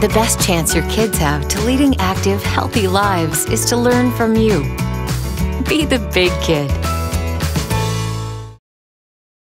The best chance your kids have to leading active, healthy lives is to learn from you. Be the big kid